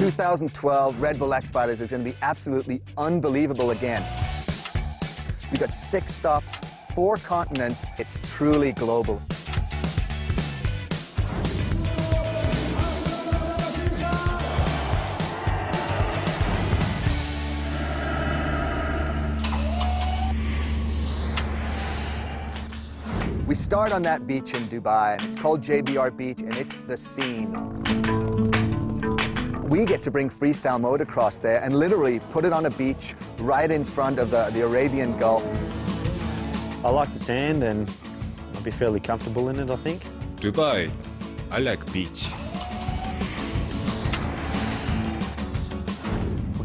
2012 Red Bull X Fighters is going to be absolutely unbelievable again. We've got six stops, four continents. It's truly global. We start on that beach in Dubai, it's called JBR Beach, and it's the scene. We get to bring freestyle motocross there and literally put it on a beach right in front of the, the Arabian Gulf. I like the sand and I'll be fairly comfortable in it, I think. Dubai, I like beach.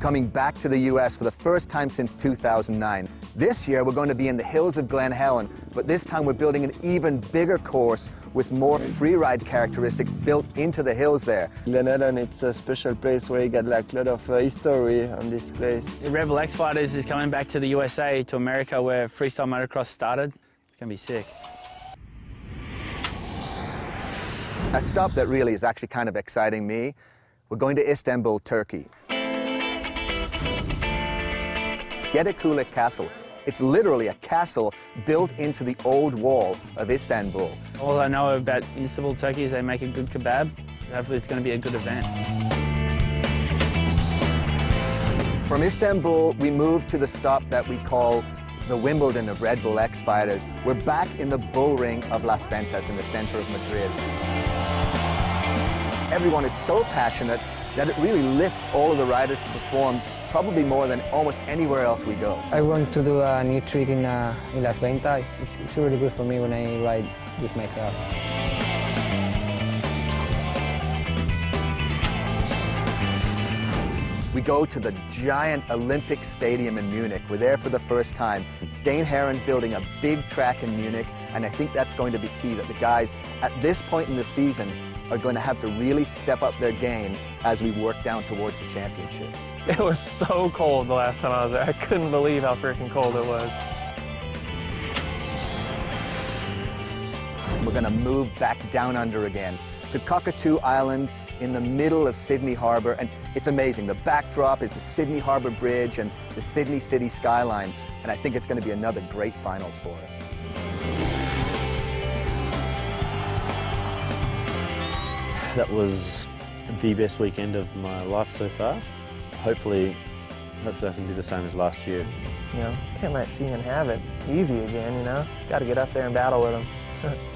Coming back to the US for the first time since 2009. This year, we're going to be in the hills of Glen Helen, but this time we're building an even bigger course with more freeride characteristics built into the hills there. Glen Helen, it's a special place where you get like a lot of uh, history on this place. The Red Bull X Fighters is coming back to the USA, to America, where freestyle motocross started. It's going to be sick. A stop that really is actually kind of exciting me. We're going to Istanbul, Turkey. Yedikule Castle. It's literally a castle built into the old wall of Istanbul. All I know about Istanbul, Turkey is they make a good kebab. Hopefully it's going to be a good event. From Istanbul, we move to the stop that we call the Wimbledon of Red Bull X Fighters. We're back in the bull ring of Las Ventas in the center of Madrid. Everyone is so passionate that it really lifts all of the riders to perform probably more than almost anywhere else we go. I want to do a new trick in, uh, in Las Ventas. It's, it's really good for me when I ride with my car. Go to the giant Olympic Stadium in Munich. We're there for the first time. Dane Herron building a big track in Munich, and I think that's going to be key, that the guys at this point in the season are going to have to really step up their game as we work down towards the championships. It was so cold the last time I was there. I couldn't believe how freaking cold it was. We're going to move back down under again to Cockatoo Island in the middle of Sydney Harbour, and it's amazing. The backdrop is the Sydney Harbour Bridge and the Sydney City skyline, and I think it's going to be another great finals for us. That was the best weekend of my life so far. Hopefully, hopefully I can do the same as last year. You know, can't let Sheehan have it easy again, you know. Got to get up there and battle with him.